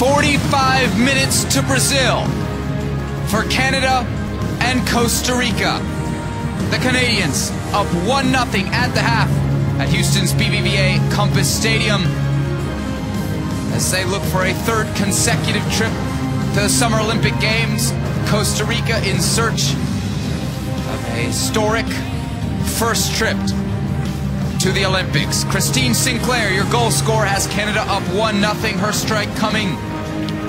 45 minutes to Brazil for Canada and Costa Rica. The Canadians up 1 0 at the half at Houston's BBVA Compass Stadium as they look for a third consecutive trip to the Summer Olympic Games. Costa Rica in search of a historic first trip to the Olympics. Christine Sinclair, your goal scorer, has Canada up 1 0. Her strike coming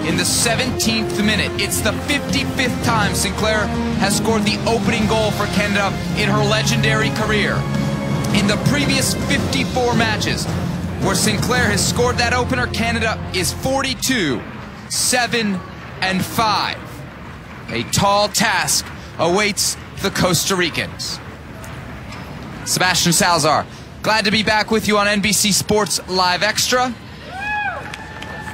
in the 17th minute. It's the 55th time Sinclair has scored the opening goal for Canada in her legendary career. In the previous 54 matches where Sinclair has scored that opener, Canada is 42, 7, and 5. A tall task awaits the Costa Ricans. Sebastian Salazar, glad to be back with you on NBC Sports Live Extra.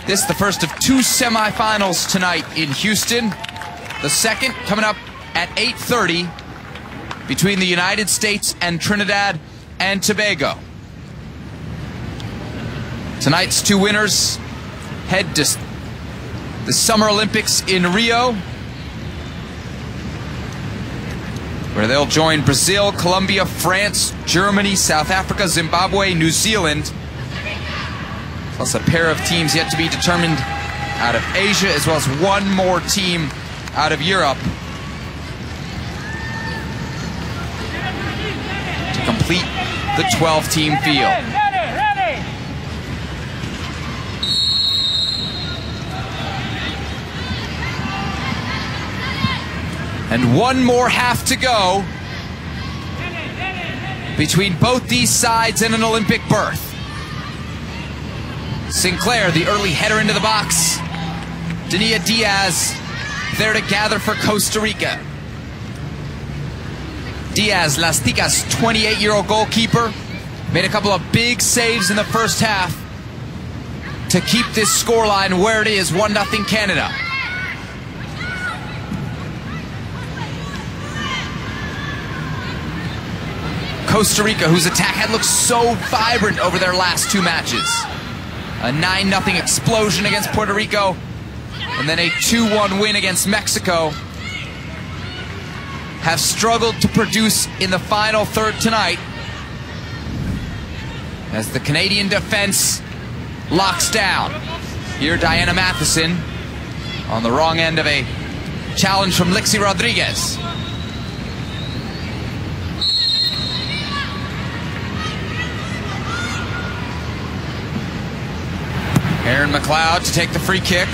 This is the first of two semifinals tonight in Houston. The second coming up at 8:30 between the United States and Trinidad and Tobago. Tonight's two winners head to the Summer Olympics in Rio, where they'll join Brazil, Colombia, France, Germany, South Africa, Zimbabwe, New Zealand, plus a pair of teams yet to be determined out of Asia, as well as one more team out of Europe to complete the 12-team field. And one more half to go between both these sides and an Olympic berth. Sinclair, the early header into the box. Dinnia Diaz there to gather for Costa Rica. Diaz, Las Ticas, 28-year-old goalkeeper, made a couple of big saves in the first half to keep this scoreline where it is, 1-0 Canada. Costa Rica, whose attack had looked so vibrant over their last two matches. A 9 0 explosion against Puerto Rico, and then a 2 1 win against Mexico. Have struggled to produce in the final third tonight as the Canadian defense locks down. Here, Diana Matheson on the wrong end of a challenge from Lixy Rodriguez. Erin McLeod to take the free kick.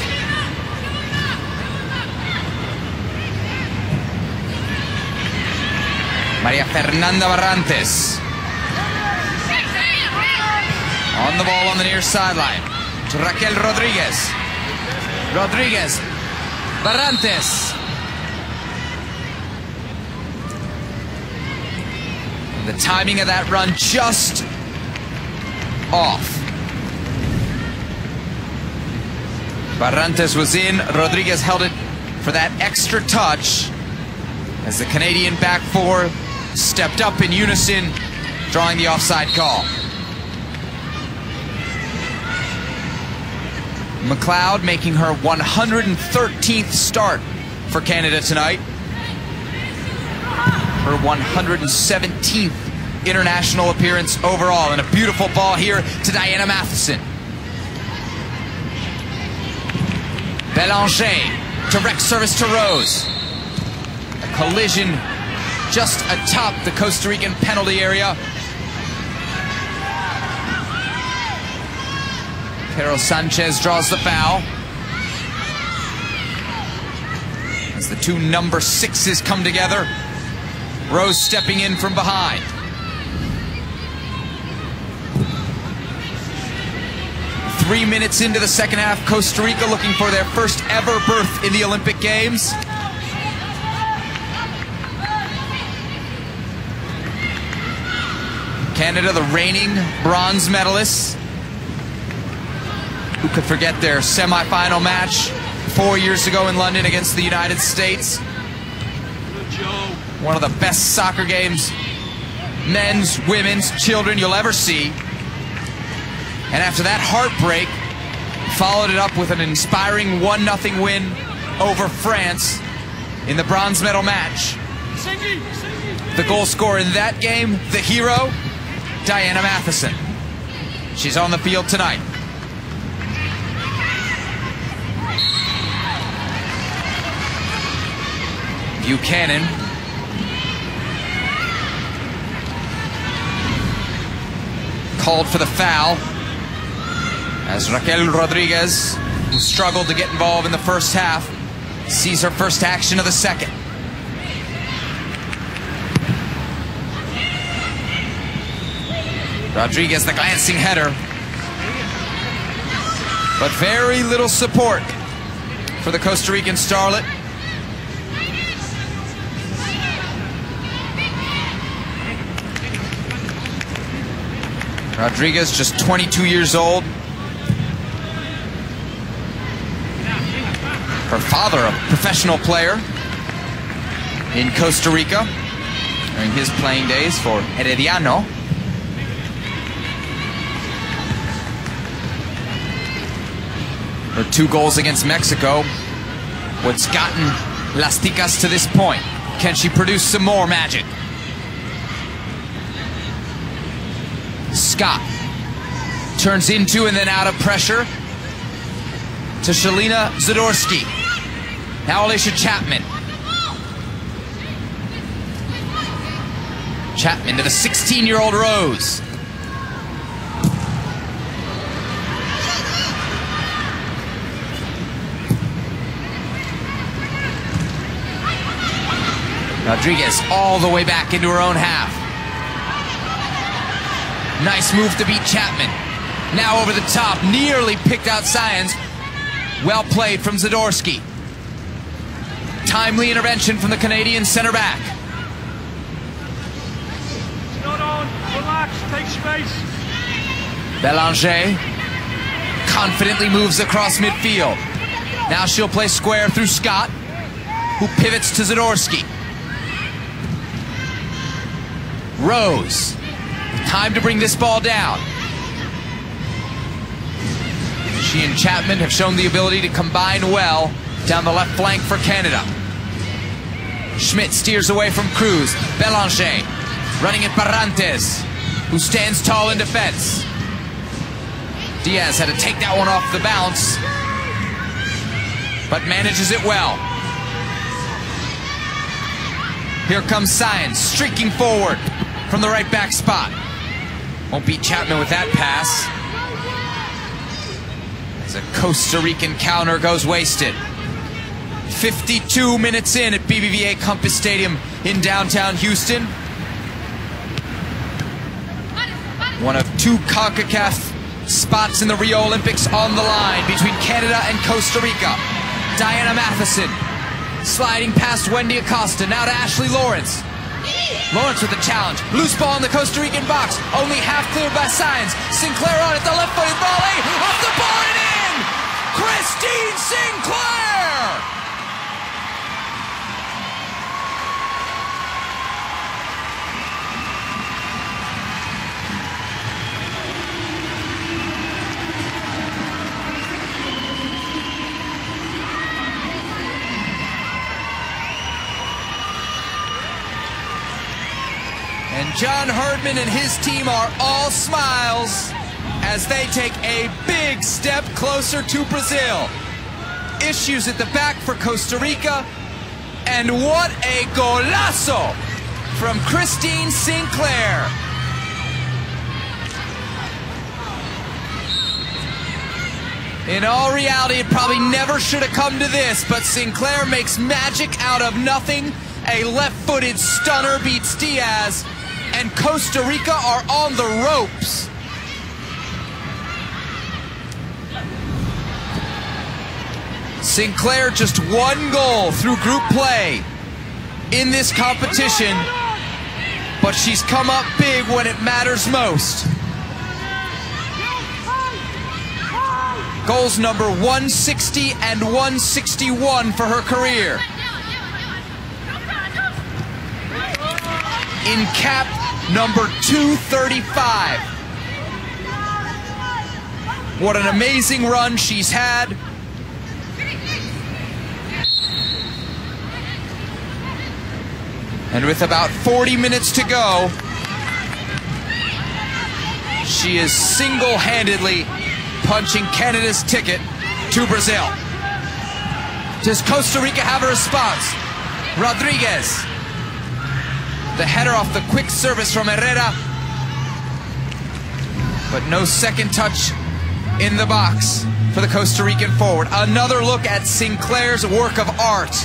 Maria Fernanda Barrantes. On the ball on the near sideline. To Raquel Rodriguez. Rodriguez. Barrantes. The timing of that run just off. Barrantes was in. Rodriguez held it for that extra touch as the Canadian back four stepped up in unison, drawing the offside call. McLeod making her 113th start for Canada tonight. Her 117th international appearance overall. And a beautiful ball here to Diana Matheson. Belanger. Direct service to Rose. A collision just atop the Costa Rican penalty area. Carol Sanchez draws the foul. As the two number sixes come together. Rose stepping in from behind. Three minutes into the second half, Costa Rica looking for their first ever berth in the Olympic Games. Canada, the reigning bronze medalists. Who could forget their semifinal match four years ago in London against the United States? One of the best soccer games, men's, women's, children you'll ever see. And after that heartbreak, followed it up with an inspiring 1-0 win over France in the bronze medal match. The goal scorer in that game, the hero, Diana Matheson. She's on the field tonight. Buchanan. Called for the foul as Raquel Rodriguez, who struggled to get involved in the first half, sees her first action of the second. Rodriguez, the glancing header. But very little support for the Costa Rican starlet. Rodriguez, just 22 years old. Her father, a professional player in Costa Rica during his playing days for Herediano. Her two goals against Mexico. What's gotten Las Ticas to this point? Can she produce some more magic? Scott turns into and then out of pressure to Shelina Zadorsky. Now Allysha Chapman. Chapman to the 16-year-old Rose. Rodriguez all the way back into her own half. Nice move to beat Chapman. Now over the top, nearly picked out Sáenz. Well played from Zadorsky. Timely intervention from the Canadian center back. Not on. Relax. Take space. Belanger confidently moves across midfield. Now she'll play square through Scott, who pivots to Zadorsky. Rose. Time to bring this ball down. She and Chapman have shown the ability to combine well down the left flank for Canada. Schmidt steers away from Cruz. Belanger running at Barrantes, who stands tall in defense. Diaz had to take that one off the bounce, but manages it well. Here comes Sáenz, streaking forward from the right back spot. Won't beat Chapman with that pass. As a Costa Rican counter goes wasted. 52 minutes in at BBVA Compass Stadium in downtown Houston. One of two CONCACAF spots in the Rio Olympics on the line between Canada and Costa Rica. Diana Matheson sliding past Wendy Acosta, now to Ashley Lawrence. Lawrence with the challenge. Loose ball in the Costa Rican box. Only half cleared by Sáenz. Sinclair on it. The left footed volley. Off the bar and in! Christine Sinclair! John Herdman and his team are all smiles as they take a big step closer to Brazil. Issues at the back for Costa Rica. And what a golazo from Christine Sinclair. In all reality, it probably never should have come to this, but Sinclair makes magic out of nothing. A left footed stunner beats Diaz, and Costa Rica are on the ropes. Sinclair just one goal through group play in this competition, but she's come up big when it matters most. Goals number 160 and 161 for her career. In cap number 235. What an amazing run she's had. And with about 40 minutes to go, she is single-handedly punching Canada's ticket to Brazil. Does Costa Rica have a response? Rodriguez. The header off the quick service from Herrera. But no second touch in the box for the Costa Rican forward. Another look at Sinclair's work of art.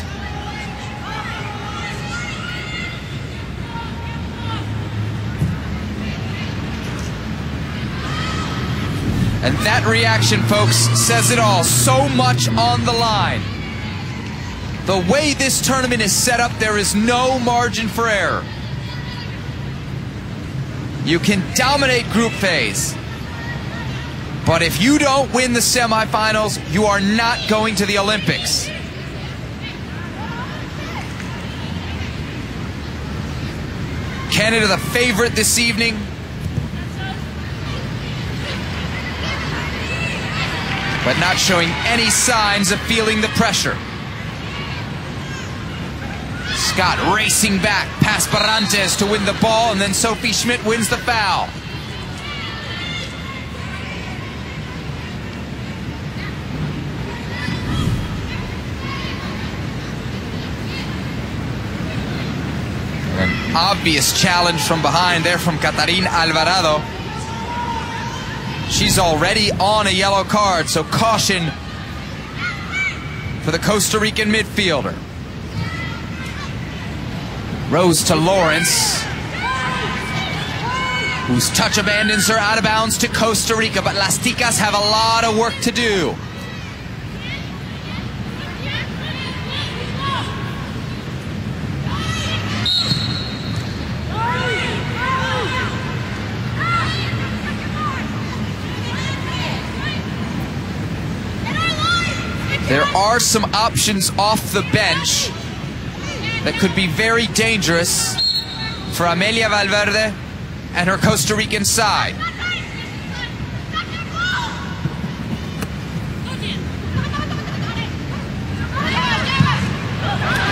And that reaction, folks, says it all. So much on the line. The way this tournament is set up, there is no margin for error. You can dominate group phase. But if you don't win the semifinals, you are not going to the Olympics. Canada the favorite this evening. But not showing any signs of feeling the pressure. Scott racing back past Barrantes to win the ball, and then Sophie Schmidt wins the foul. An obvious challenge from behind there from Katherine Alvarado. She's already on a yellow card, so caution for the Costa Rican midfielder. Rose to Lawrence, whose touch abandons her out of bounds to Costa Rica, but Las Ticas have a lot of work to do. There are some options off the bench that could be very dangerous for Amelia Valverde and her Costa Rican side.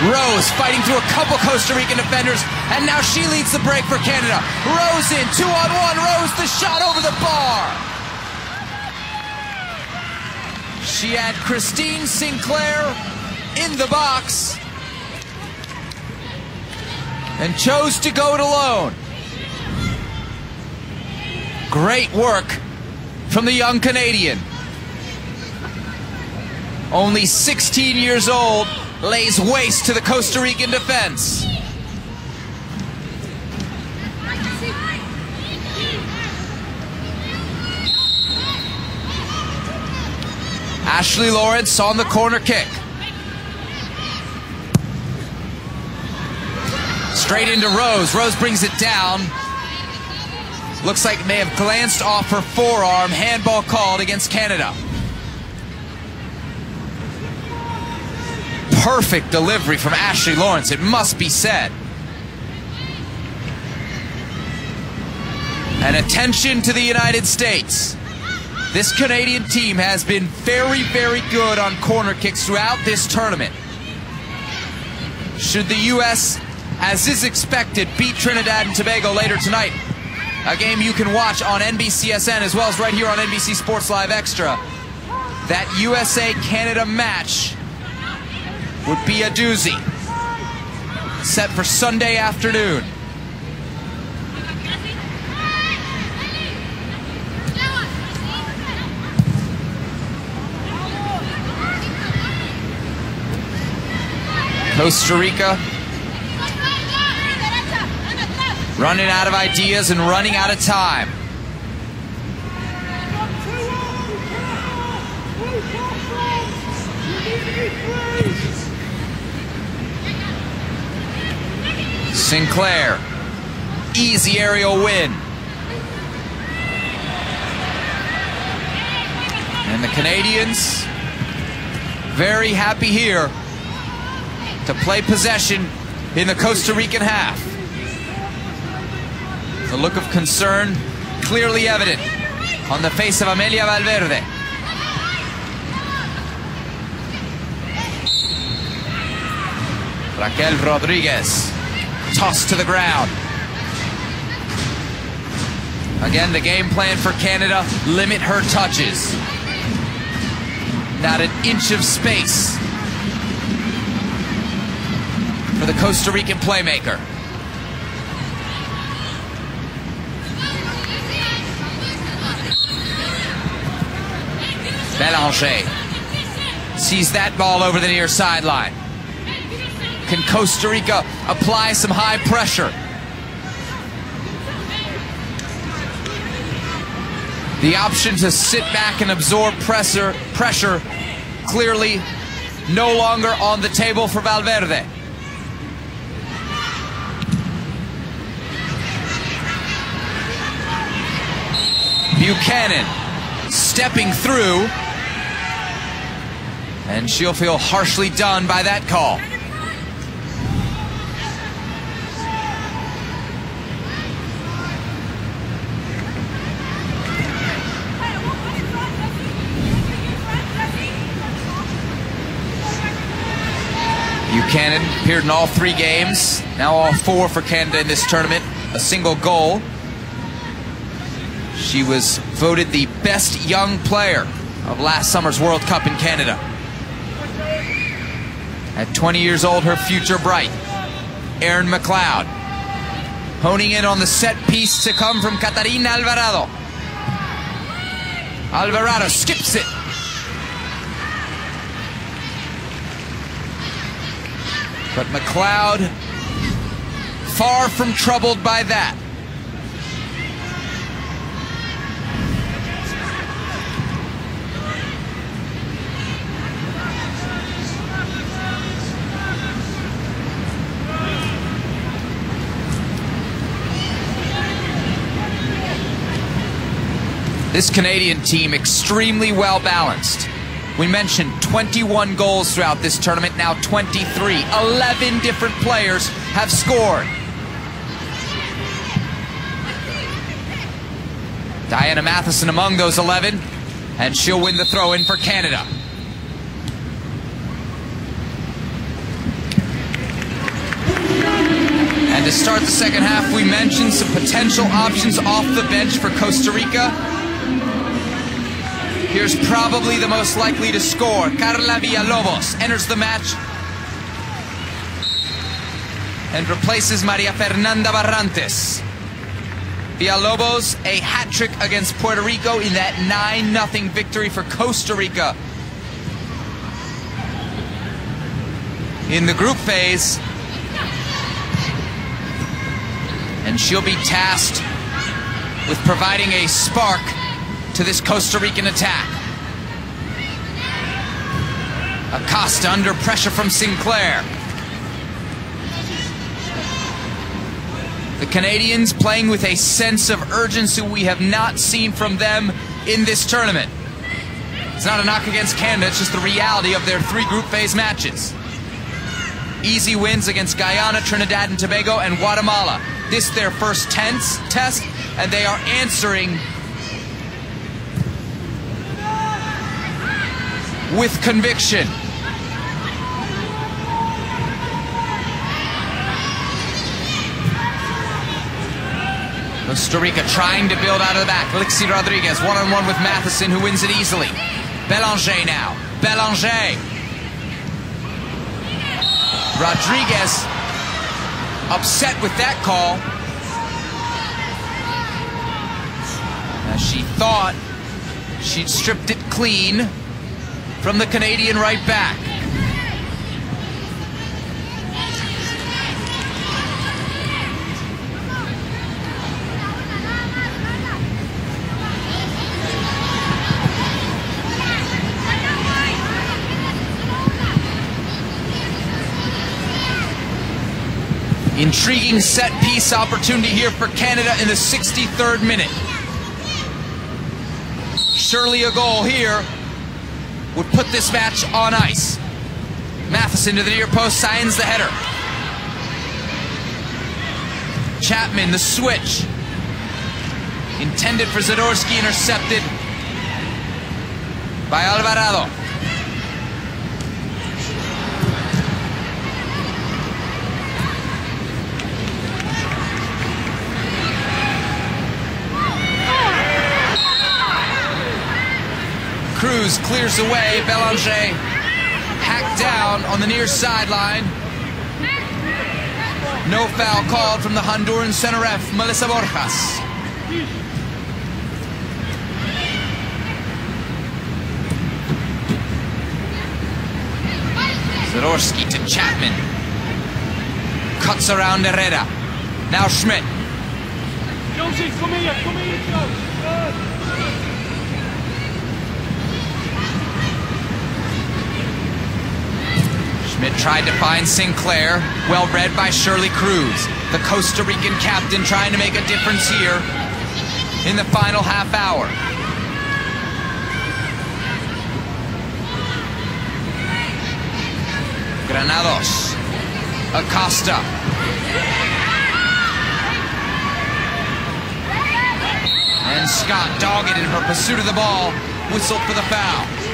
Rose fighting through a couple Costa Rican defenders, and now she leads the break for Canada. Rose in, two on one. Rose the shot over the bar. She had Christine Sinclair in the box and chose to go it alone. Great work from the young Canadian. Only 16 years old, lays waste to the Costa Rican defense. Ashley Lawrence on the corner kick. Straight into Rose. Rose brings it down. Looks like may have glanced off her forearm. Handball called against Canada. Perfect delivery from Ashley Lawrence, it must be said. And attention to the United States. This Canadian team has been very, very good on corner kicks throughout this tournament. Should the U.S., as is expected, beat Trinidad and Tobago later tonight, a game you can watch on NBCSN as well as right here on NBC Sports Live Extra, that USA-Canada match would be a doozy. Set for Sunday afternoon. Costa Rica running out of ideas and running out of time. Sinclair, easy aerial win. And the Canadians, very happy here to play possession in the Costa Rican half. The look of concern clearly evident. on the face of Amelia Valverde. Raquel Rodriguez tossed to the ground. Again, the game plan for Canada, limit her touches. Not an inch of space for the Costa Rican playmaker. Belanger sees that ball over the near sideline. Can Costa Rica apply some high pressure? The option to sit back and absorb pressure, pressure clearly no longer on the table for Valverde. Buchanan stepping through. And she'll feel harshly done by that call. Buchanan appeared in all three games, now all four for Canada in this tournament, a single goal. She was voted the best young player of last summer's World Cup in Canada. At 20 years old, her future bright. Erin McLeod. Honing in on the set piece to come from Katherine Alvarado. Alvarado skips it. But McLeod far from troubled by that. This Canadian team extremely well balanced. We mentioned 21 goals throughout this tournament, now 23. 11 different players have scored. Diana Matheson among those 11, and she'll win the throw in for Canada. And to start the second half, we mentioned some potential options off the bench for Costa Rica. Here's probably the most likely to score. Carla Villalobos enters the match and replaces Maria Fernanda Barrantes. Villalobos, a hat trick against Puerto Rico in that 9-0 victory for Costa Rica. In the group phase, and she'll be tasked with providing a spark to this Costa Rican attack. Acosta under pressure from Sinclair. The Canadians playing with a sense of urgency we have not seen from them in this tournament. It's not a knock against Canada, it's just the reality of their three group phase matches. Easy wins against Guyana, Trinidad and Tobago, and Guatemala. This their first tense test, and they are answering with conviction. Costa Rica trying to build out of the back. Lixy Rodriguez one-on-one -on -one with Matheson who wins it easily. Belanger now. Belanger. Rodriguez upset with that call. As she thought she'd stripped it clean from the Canadian right back. Intriguing set piece opportunity here for Canada in the 63rd minute. Surely a goal here would put this match on ice. Matheson to the near post, signs the header. Chapman, the switch. Intended for Zadorsky, intercepted by Alvarado. Cruz clears away. Belanger hacked down on the near sideline. No foul called from the Honduran center ref, Melissa Borjas. Zadorsky to Chapman. Cuts around Herrera. Now Schmidt. Josie, come here, come here, Joe. Schmidt tried to find Sinclair, well read by Shirley Cruz, the Costa Rican captain trying to make a difference here in the final half hour. Granados, Acosta. And Scott dogged in her pursuit of the ball, whistled for the foul.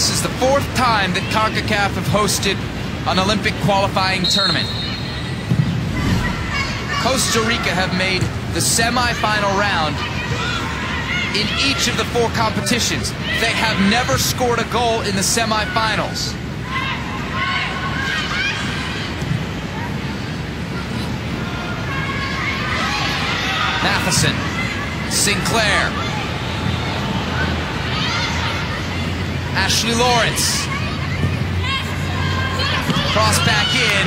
This is the fourth time that CONCACAF have hosted an Olympic qualifying tournament. Costa Rica have made the semifinal round in each of the four competitions. They have never scored a goal in the semifinals. Matheson, Sinclair, Ashley Lawrence. Cross back in.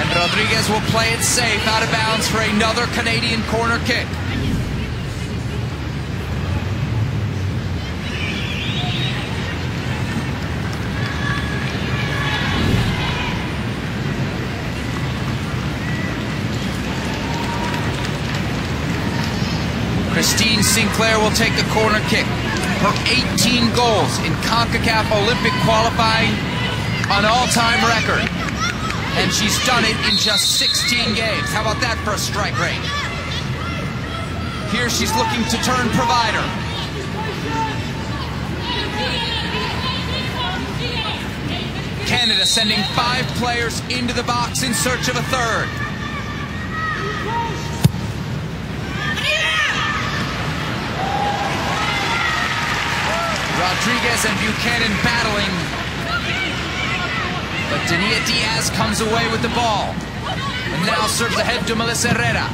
And Rodriguez will play it safe out of bounds for another Canadian corner kick. Christine Sinclair will take the corner kick. Her 18 goals in CONCACAF Olympic qualifying, an all-time record. And she's done it in just 16 games. How about that for a strike rate? Here she's looking to turn provider. Canada sending five players into the box in search of a third. Rodriguez and Buchanan battling. But Dinnia Diaz comes away with the ball. And now serves ahead to Melissa Herrera.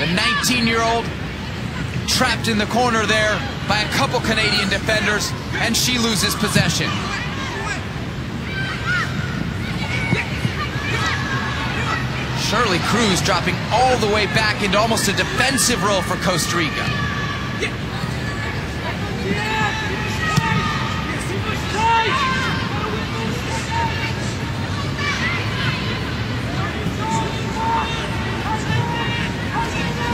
The 19-year-old trapped in the corner there by a couple Canadian defenders, and she loses possession. Shirley Cruz dropping all the way back into almost a defensive role for Costa Rica.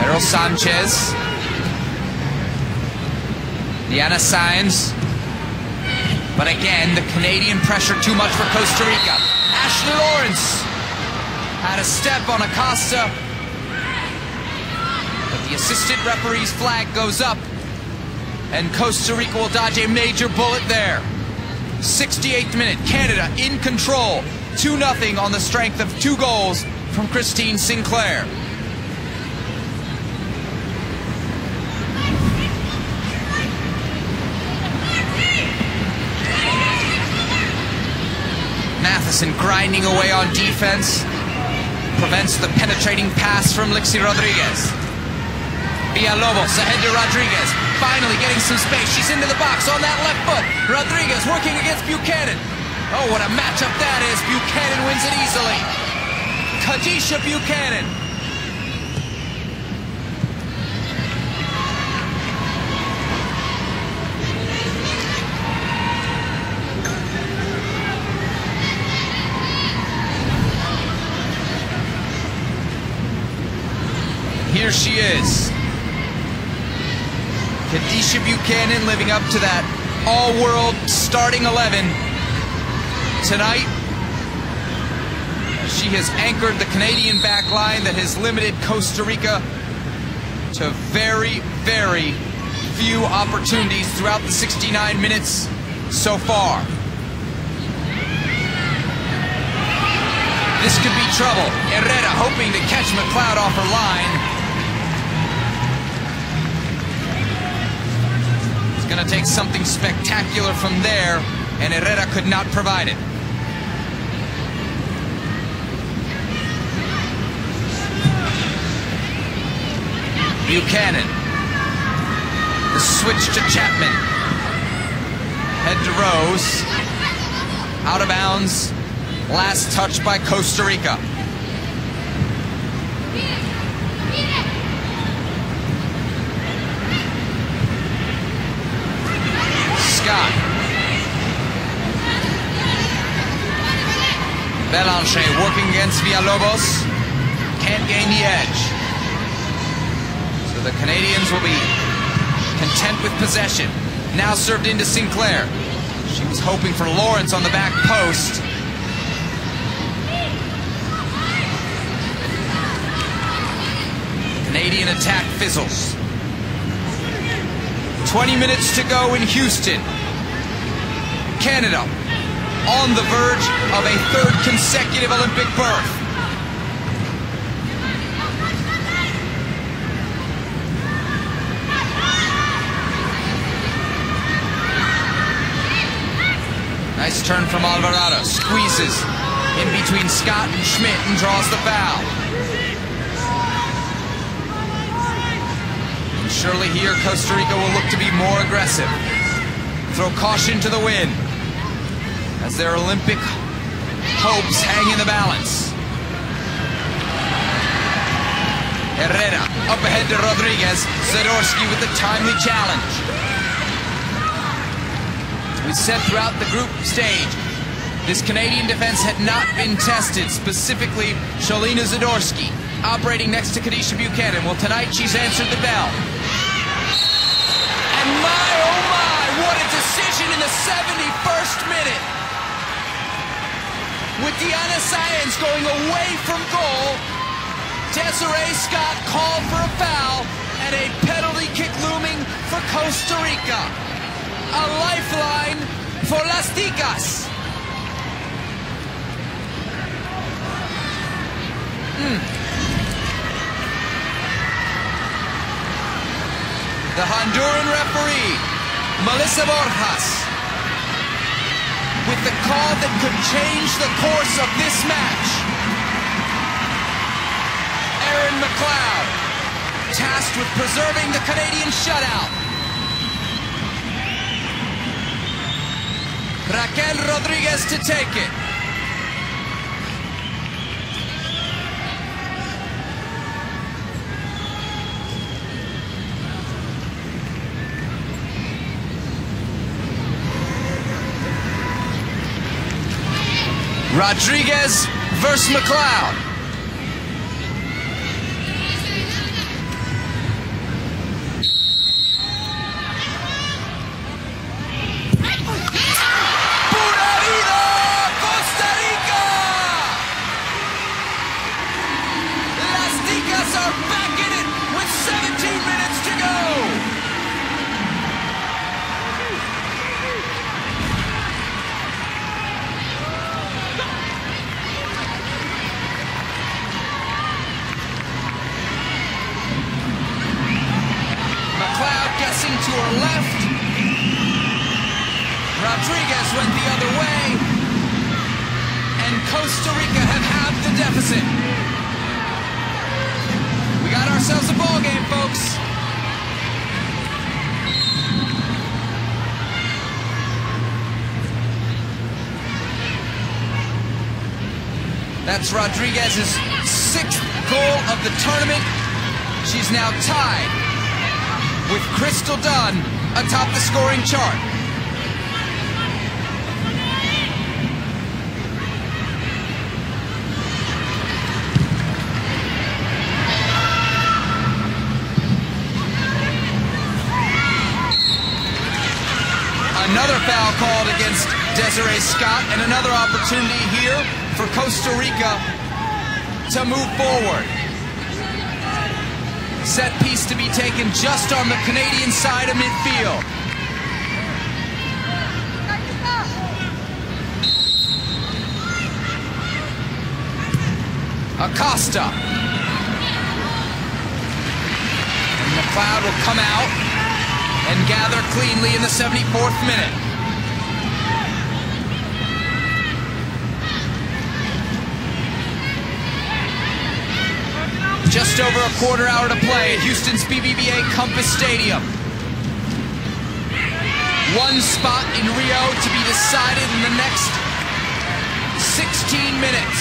Meryl Sanchez. Diana Saenz. But again, the Canadian pressure too much for Costa Rica. Ashley Lawrence had a step on Acosta. But the assistant referee's flag goes up. And Costa Rica will dodge a major bullet there. 68th minute, Canada in control. 2-0 on the strength of two goals from Christine Sinclair. Matheson grinding away on defense. Prevents the penetrating pass from Lixy Rodriguez. Villalobos ahead to Rodriguez. Finally getting some space. She's into the box on that left foot. Rodriguez working against Buchanan. Oh, what a matchup that is. Buchanan wins it easily. Kadeisha Buchanan. Here she is. Kadeisha Buchanan living up to that all-world starting 11 tonight. She has anchored the Canadian back line that has limited Costa Rica to very, very few opportunities throughout the 69 minutes so far. This could be trouble. Herrera hoping to catch McLeod off her line. Going to take something spectacular from there, and Herrera could not provide it. Buchanan. The switch to Chapman. Head to Rose. Out of bounds. Last touch by Costa Rica. Scott. Belanger working against Villalobos. Can't gain the edge. So the Canadians will be content with possession. Now served into Sinclair. She was hoping for Lawrence on the back post. Canadian attack fizzles. 20 minutes to go in Houston. Canada on the verge of a third consecutive Olympic berth. Nice turn from Alvarado. Squeezes in between Scott and Schmidt and draws the foul. And surely here Costa Rica will look to be more aggressive. Throw caution to the wind as their Olympic hopes hang in the balance. Herrera up ahead to Rodriguez. Zadorsky with the timely challenge. We said throughout the group stage, this Canadian defense had not been tested, specifically Shelina Zadorsky, operating next to Kadeisha Buchanan. Well, tonight she's answered the bell. And my, oh my, what a decision in the 71st minute. With Diana Sáenz going away from goal, Desiree Scott called for a foul, and a penalty kick looming for Costa Rica a lifeline for Las Ticas. Mm. The Honduran referee, Melissa Borjas, with the call that could change the course of this match. Erin McLeod, tasked with preserving the Canadian shutout. Raquel Rodriguez to take it. Rodriguez versus McLeod. That's Rodriguez's sixth goal of the tournament. She's now tied with Crystal Dunn atop the scoring chart. Another foul called against Desiree Scott and another opportunity here for Costa Rica to move forward. Set piece to be taken just on the Canadian side of midfield. Acosta. And McLeod will come out and gather cleanly in the 74th minute. Just over a quarter hour to play at Houston's BBVA Compass Stadium. One spot in Rio to be decided in the next 16 minutes.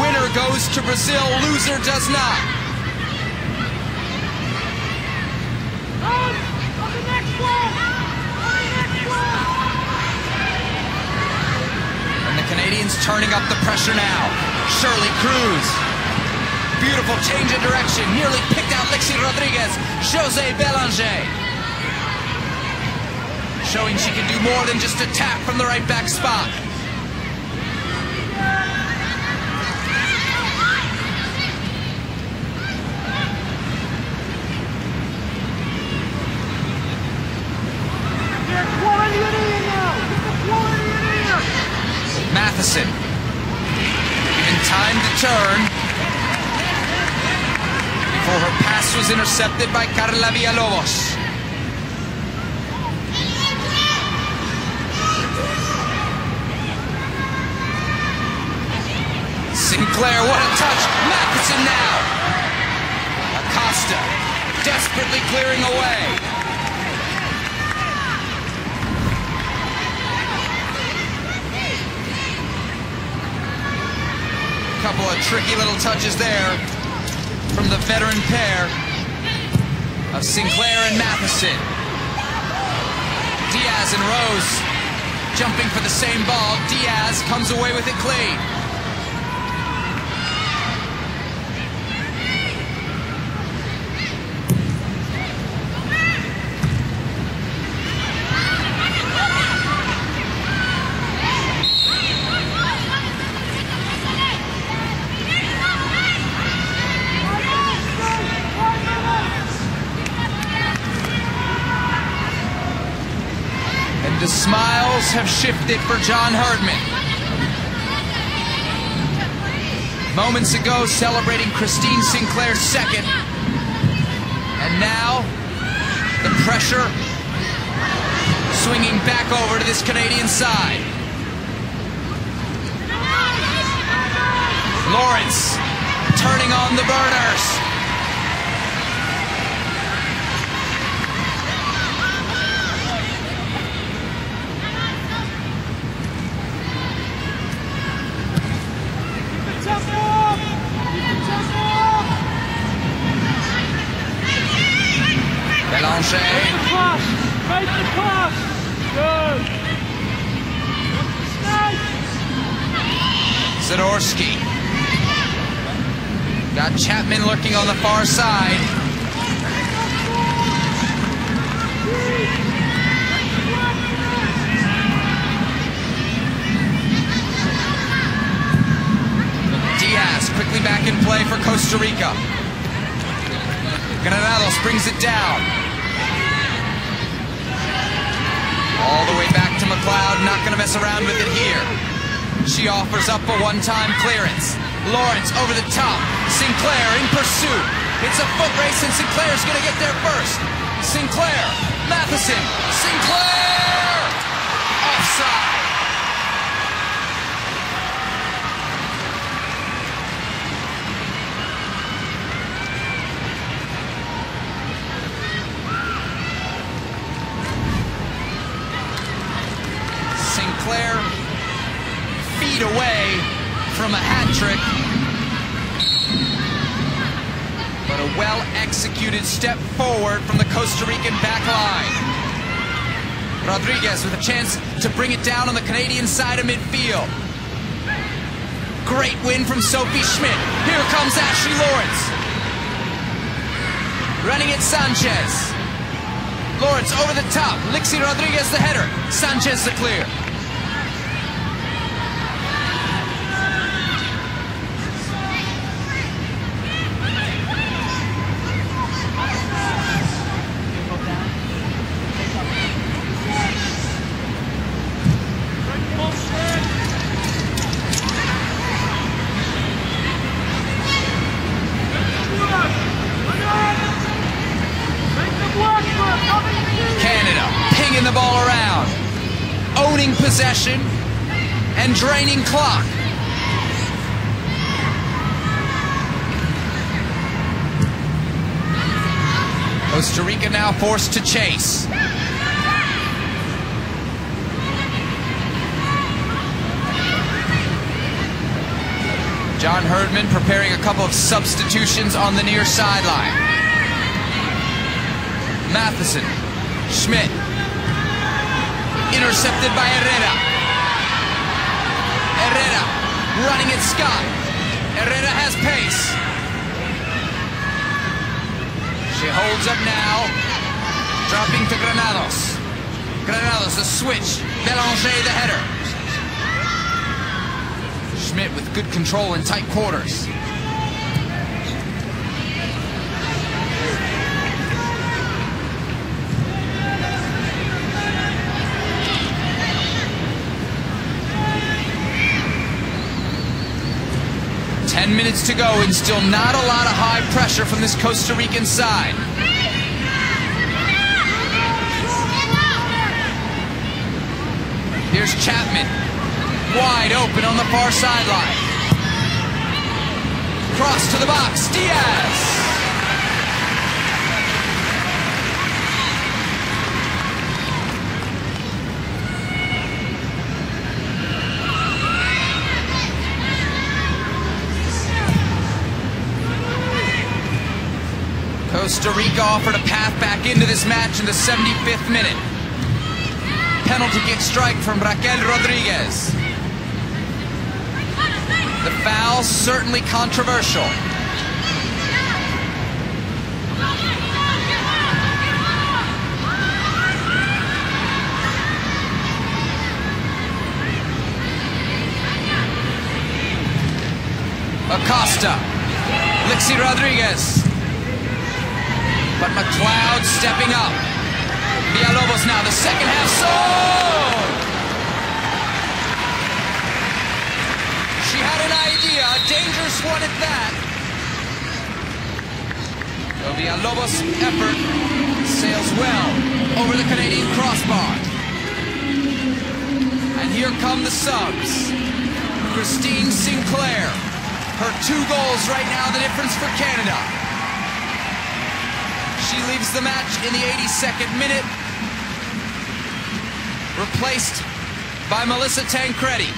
Winner goes to Brazil, loser does not. On! On Canadians turning up the pressure now. Shirley Cruz. Beautiful change of direction. Nearly picked out Lixy Rodriguez. Josée Belanger. Showing she can do more than just attack from the right back spot. Get quality in here now! Get the quality in here! Matheson. Given time to turn. Before her pass was intercepted by Karla Villalobos. Sinclair, what a touch! Matheson now! Acosta, desperately clearing away. Couple of tricky little touches there from the veteran pair of Sinclair and Matheson. Diaz and Rose jumping for the same ball. Diaz comes away with it clean. And the smiles shifted for John Herdman. Moments ago, celebrating Christine Sinclair's second. And now, the pressure swinging back over to this Canadian side. Lawrence turning on the burners. Snake! Zadorsky. Got Chapman lurking on the far side. Diaz quickly back in play for Costa Rica. Granados brings it down. All the way back to McLeod, not going to mess around with it here. She offers up a one-time clearance. Lawrence over the top. Sinclair in pursuit. It's a foot race and Sinclair's going to get there first. Sinclair, Matheson, Sinclair! Step forward from the Costa Rican back line. Rodriguez with a chance to bring it down on the Canadian side of midfield. Great win from Sophie Schmidt. Here comes Ashley Lawrence. Running it Sanchez. Lawrence over the top. Lixy Rodriguez the header. Sanchez the clear. And draining clock. Costa Rica now forced to chase. John Herdman preparing a couple of substitutions on the near sideline. Matheson, Schmidt, intercepted by Herrera. Herrera running at Scott. Herrera has pace. She holds up now, dropping to Granados. Granados, the switch. Belanger, the header. Schmidt with good control in tight quarters. Minutes to go and still not a lot of high pressure from this Costa Rican side. Here's Chapman, wide open on the far sideline. Cross to the box, Diaz. Costa Rica offered a path back into this match in the 75th minute. Penalty kick strike from Raquel Rodriguez. The foul certainly controversial. Acosta. Lixy Rodriguez. But McLeod stepping up. Villalobos now, the second half sold! She had an idea, a dangerous one at that. So Villalobos' effort sails well over the Canadian crossbar. And here come the subs. Christine Sinclair. Her two goals right now, the difference for Canada. She leaves the match in the 82nd minute, replaced by Melissa Tancredi.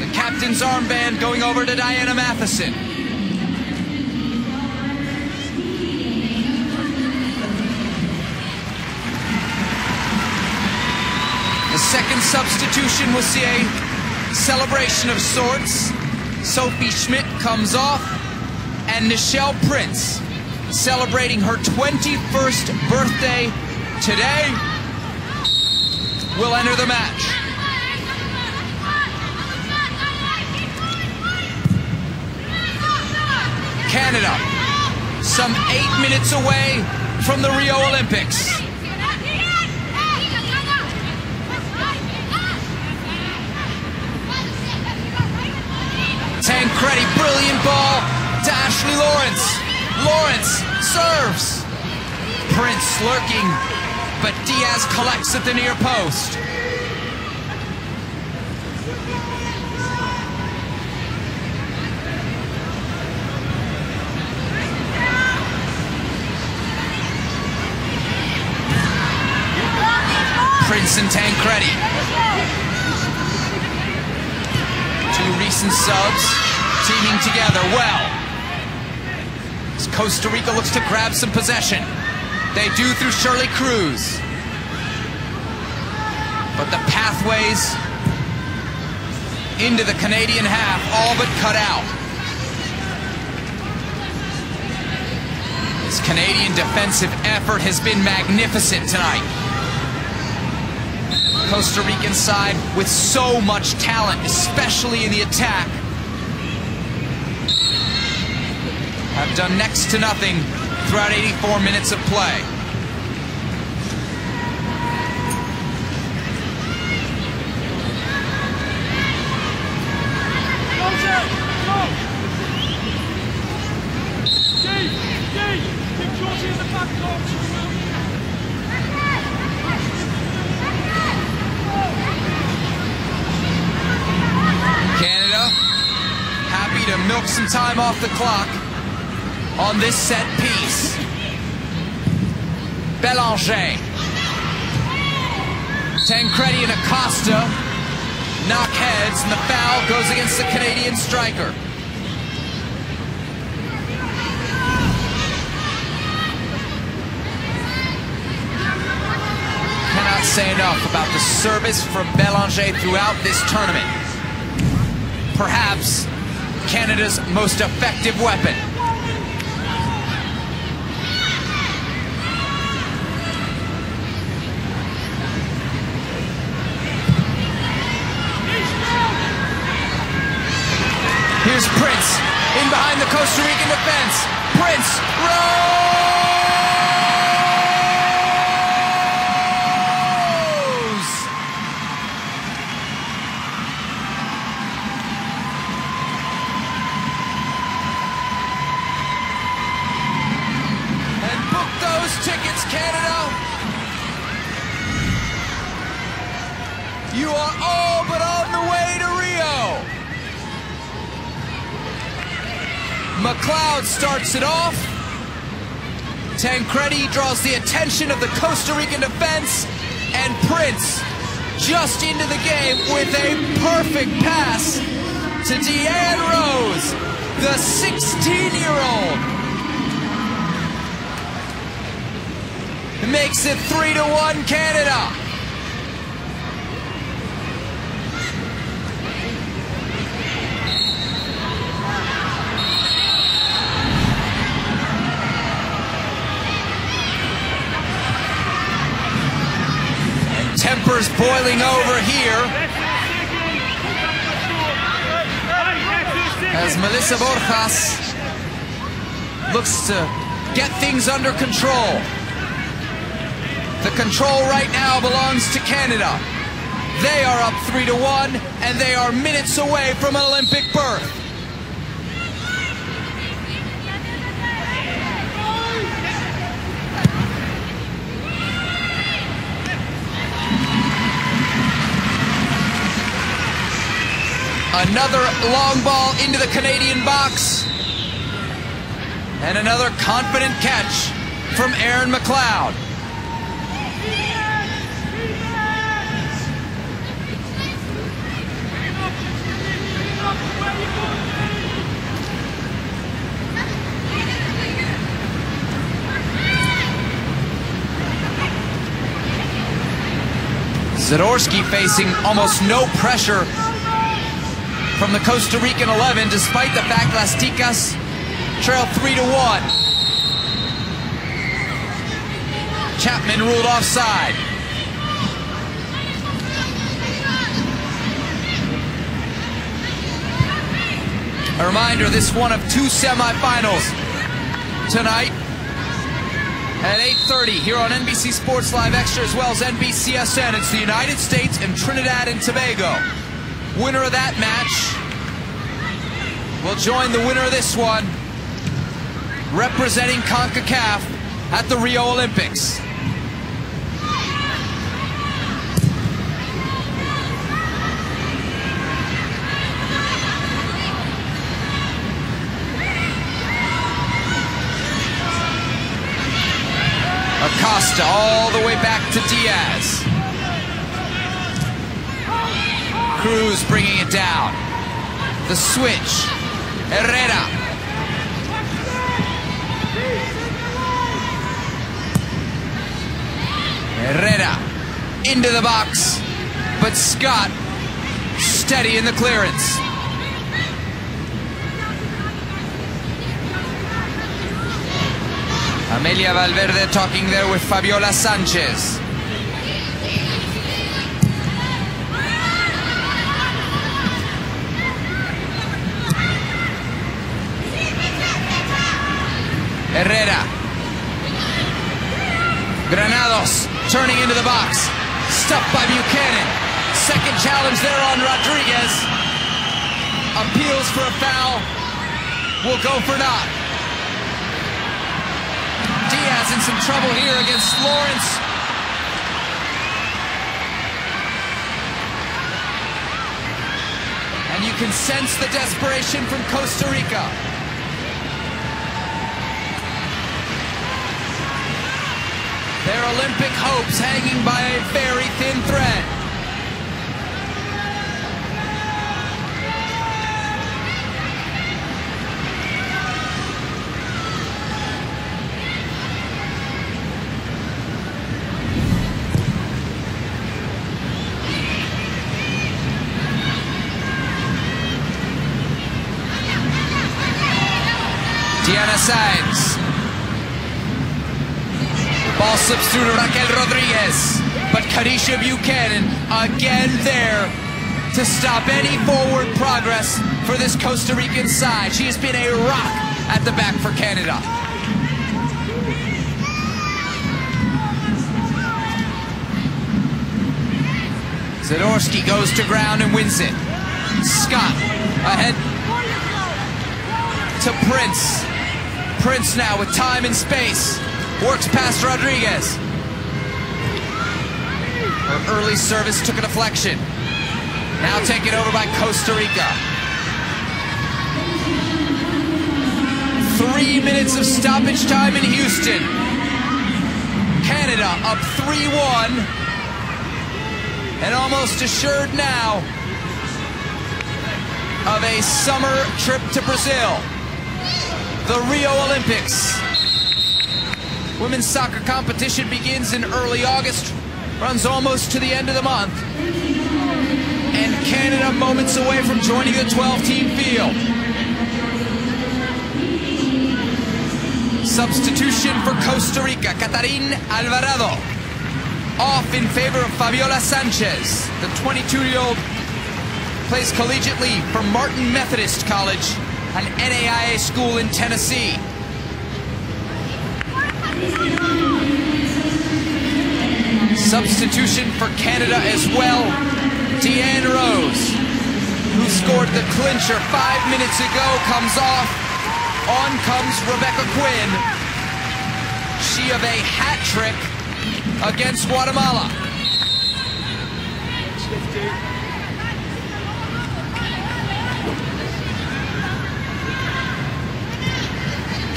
The captain's armband going over to Diana Matheson. The second substitution will see a celebration of sorts. Sophie Schmidt comes off, and Nichelle Prince celebrating her 21st birthday today, will enter the match. Canada, some eight minutes away from the Rio Olympics. Tancredi, brilliant ball to Ashley Lawrence. Lawrence serves. Prince lurking, but Diaz collects at the near post. Prince and Tancredi. Two recent subs teaming together well. Costa Rica looks to grab some possession. They do through Shirley Cruz. But the pathways into the Canadian half all but cut out. This Canadian defensive effort has been magnificent tonight. Costa Rican side with so much talent, especially in the attack, have done next to nothing throughout 84 minutes of play. Canada happy to milk some time off the clock on this set piece. Belanger. Tancredi and Acosta knock heads, and the foul goes against the Canadian striker. Cannot say enough about the service from Belanger throughout this tournament. Perhaps Canada's most effective weapon. Prince in behind the Costa Rican defense. Prince. It off. Tancredi draws the attention of the Costa Rican defense. And Prince just into the game with a perfect pass to Deanne Rose, the 16-year-old. Makes it 3 to 1 Canada. Tempers boiling over here as Melissa Borjas looks to get things under control. The control right now belongs to Canada. They are up 3 to 1 and they are minutes away from an Olympic berth. Another long ball into the Canadian box. And another confident catch from Erin McLeod. Zadorsky facing almost no pressure from the Costa Rican 11, despite the fact Las Ticas trail 3 to 1. Chapman ruled offside. A reminder, this one of two semifinals tonight at 8.30 here on NBC Sports Live Extra as well as NBCSN. It's the United States and Trinidad and Tobago. Winner of that match will join the winner of this one, representing CONCACAF at the Rio Olympics. Acosta all the way back to Diaz. Cruz bringing it down. The switch. Herrera. Herrera into the box, but Scott steady in the clearance. Amelia Valverde talking there with Fabiola Sanchez. Herrera. Granados turning into the box. Stuffed by Buchanan. Second challenge there on Rodriguez. Appeals for a foul. Will go for naught. Diaz in some trouble here against Lawrence. And you can sense the desperation from Costa Rica. Their Olympic hopes hanging by a very thin thread. Diana Sáenz. Ball slips through to Raquel Rodriguez. But Kadeisha Buchanan again there to stop any forward progress for this Costa Rican side. She has been a rock at the back for Canada. Zadorsky goes to ground and wins it. Scott ahead to Prince. Prince now with time and space. Works past Rodriguez. Her early service took a deflection. Now taken over by Costa Rica. Three minutes of stoppage time in Houston. Canada up 3-1. And almost assured now of a summer trip to Brazil. The Rio Olympics. Women's soccer competition begins in early August, runs almost to the end of the month. And Canada moments away from joining the 12-team field. Substitution for Costa Rica, Katherine Alvarado. Off in favor of Fabiola Sanchez. The 22-year-old plays collegiately for Martin Methodist College, an NAIA school in Tennessee. Substitution for Canada as well. Deanne Rose, who scored the clincher five minutes ago, comes off. On comes Rebecca Quinn. She of a hat trick against Guatemala.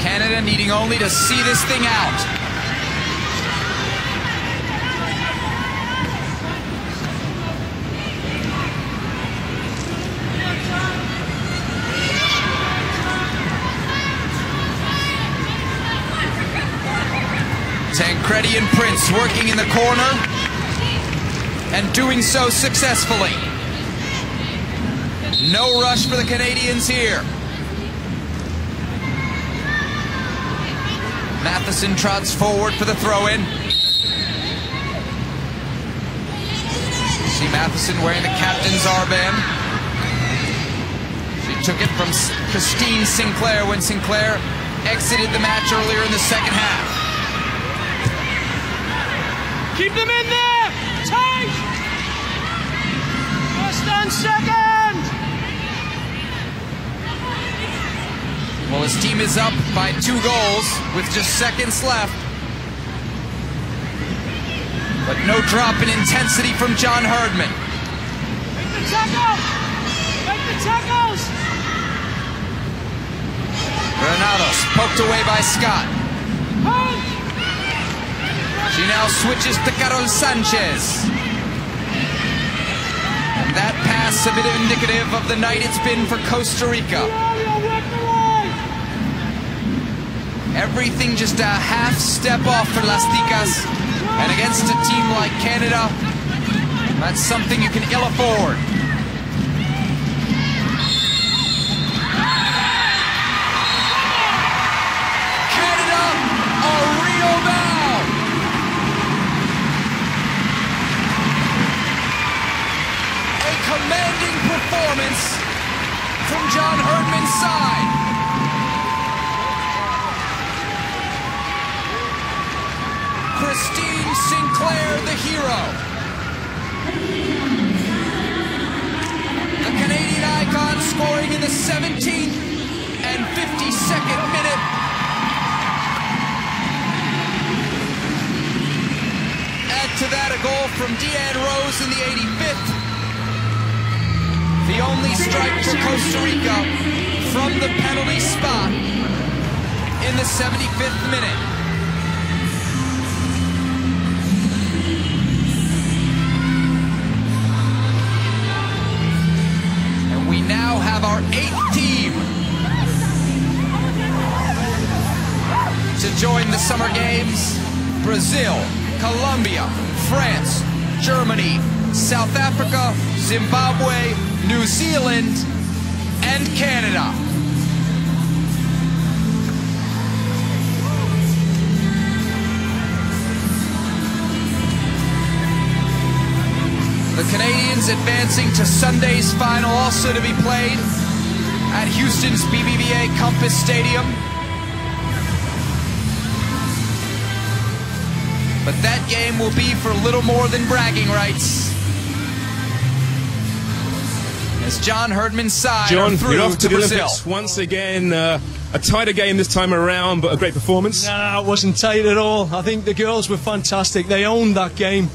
Canada needing only to see this thing out. Tancredi and Prince working in the corner and doing so successfully. No rush for the Canadians here. Matheson trots forward for the throw-in. See Matheson wearing the captain's armband. She took it from Christine Sinclair when Sinclair exited the match earlier in the second half. Keep them in there! Tight! First and second! Well, his team is up by two goals with just seconds left. But no drop in intensity from John Herdman. Make the tackle! Make the tackles! Granados poked away by Scott. Punch! She now switches to Carol Sanchez. And that pass a bit indicative of the night it's been for Costa Rica. Everything just a half step off for Las Ticas. And against a team like Canada, that's something you can ill afford. Commanding performance from John Herdman's side. Christine The hero. The Canadian icon scoring in the 17th and 52nd minute. Add to that a goal from Deanne Rose in the 85th. The only strike for Costa Rica from the penalty spot in the 75th minute. Now have our eighth team to join the Summer Games. Brazil, Colombia, France, Germany, South Africa, Zimbabwe, New Zealand, and Canada. The Canadians advancing to Sunday's final, also to be played at Houston's BBVA Compass Stadium. But that game will be for little more than bragging rights. As John Herdman's side John, through off to, to the Brazil. Olympics once again. Uh, a tighter game this time around, but a great performance. No, it wasn't tight at all. I think the girls were fantastic. They owned that game.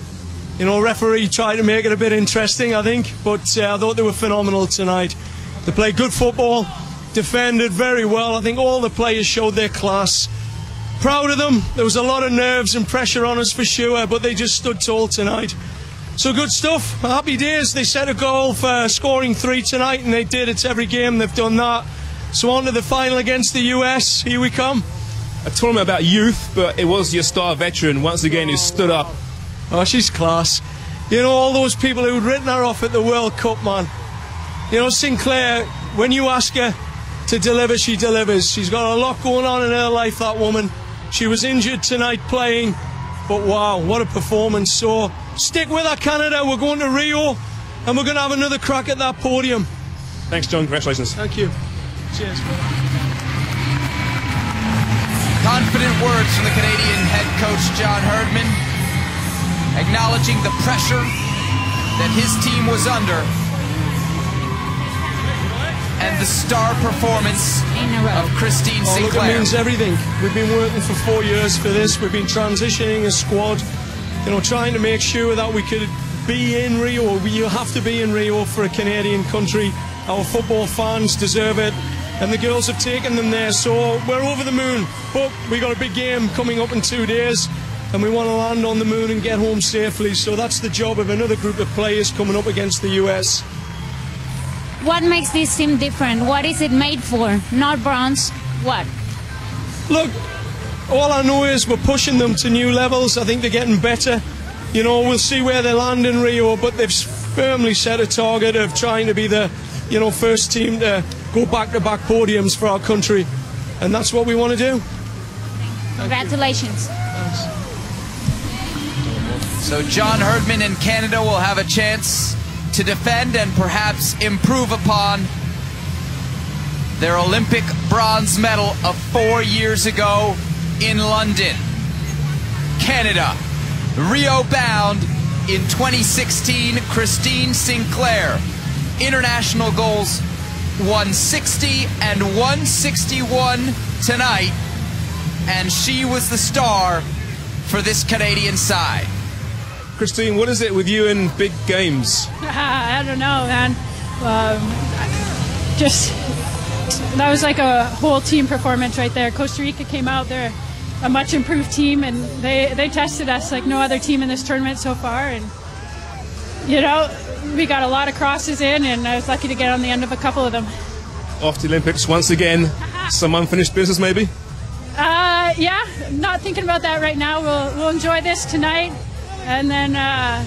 You know, referee tried to make it a bit interesting, I think, but uh, I thought they were phenomenal tonight. They played good football, defended very well. I think all the players showed their class. Proud of them. There was a lot of nerves and pressure on us for sure, but they just stood tall tonight. So good stuff. Happy days. They set a goal for scoring three tonight, and they did. It's every game they've done that. So on to the final against the US. Here we come. A tournament about youth, but it was your star veteran once again who stood up. Oh, she's class. You know, all those people who'd written her off at the World Cup, man. You know, Sinclair, when you ask her to deliver, she delivers. She's got a lot going on in her life, that woman. She was injured tonight playing, but wow, what a performance. So stick with her, Canada. We're going to Rio, and we're going to have another crack at that podium. Thanks, John. Congratulations. Thank you. Cheers, brother. Confident words from the Canadian head coach John Herdman, acknowledging the pressure that his team was under and the star performance of Christine Oh, look, it means everything. We've been working for four years for this. We've been transitioning a squad, you know, trying to make sure that we could be in Rio. You have to be in Rio for a Canadian country. Our football fans deserve it, and the girls have taken them there. So we're over the moon. But we got a big game coming up in two days, and we want to land on the moon and get home safely. So that's the job of another group of players coming up against the US. What makes this team different? What is it made for? Not bronze. What? Look, all I know is we're pushing them to new levels. I think they're getting better. You know, we'll see where they land in Rio, but they've firmly set a target of trying to be the, you know, first team to go back to back podiums for our country. And that's what we want to do. Congratulations. So John Herdman in Canada will have a chance to defend and perhaps improve upon their Olympic bronze medal of four years ago in London. Canada, Rio bound in 2016, Christine Sinclair. International goals 160 and 161 tonight, and she was the star for this Canadian side. Christine, what is it with you in big games? I don't know, man. Um, just that was like a whole team performance right there. Costa Rica came out; they're a much improved team, and they they tested us like no other team in this tournament so far. And you know, we got a lot of crosses in, and I was lucky to get on the end of a couple of them. Off to the Olympics once again. Some unfinished business, maybe? Uh, yeah, not thinking about that right now. We'll we'll enjoy this tonight, and then uh,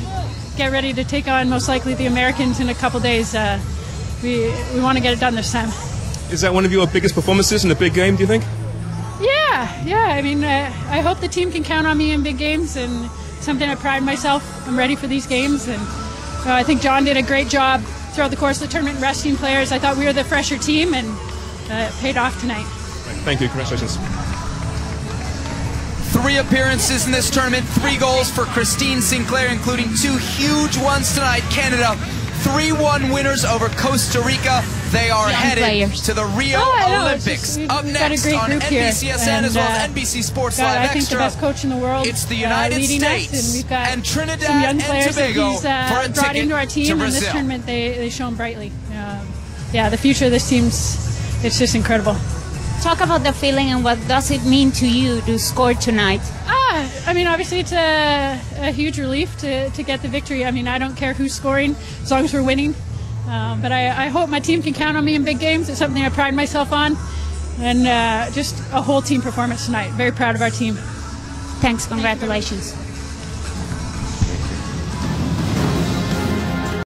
get ready to take on most likely the Americans in a couple days. Uh, we we want to get it done this time. Is that one of your biggest performances in a big game, do you think? Yeah, Yeah. I mean, uh, I hope the team can count on me in big games and something I pride myself. I'm ready for these games, and I think John did a great job throughout the course of the tournament resting players. I thought we were the fresher team, and uh, it paid off tonight. Thank you. Congratulations. Three appearances in this tournament, three goals for Christine Sinclair, including two huge ones tonight. Canada 3 1 winners over Costa Rica. They are Young headed players. to the Rio Oh, Olympics. just- Up we've got a next on NBCSN and, as well as uh, NBC Sports Live I think Extra. the best coach in the world. It's the uh, United leading States and we've got and Trinidad some young and Tobago he's uh, for brought into our team. In this tournament, they they shone brightly. Um, yeah, the future of this team's it's just incredible. Talk about the feeling and what does it mean to you to score tonight? Ah, I mean, obviously it's a, a huge relief to, to get the victory. I mean, I don't care who's scoring as long as we're winning. Um, but I, I hope my team can count on me in big games. It's something I pride myself on. And uh, just a whole team performance tonight. Very proud of our team. Thanks, congratulations.